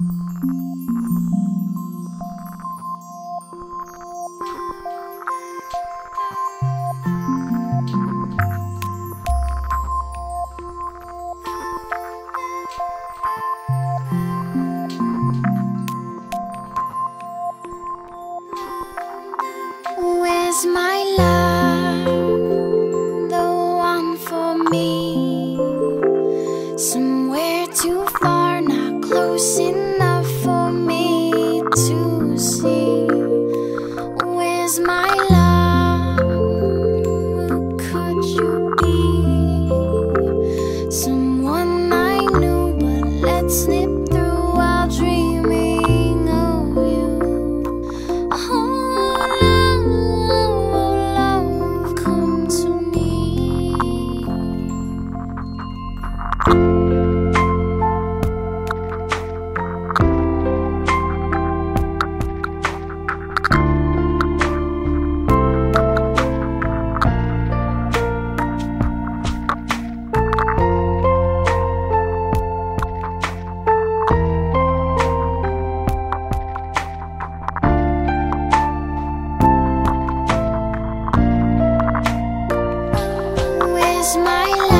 Where's my love? The one for me. Somewhere too far, not close enough is my love? Could you be someone I knew? But let's through while dreaming of you. Oh, love, love, come to me. is my life.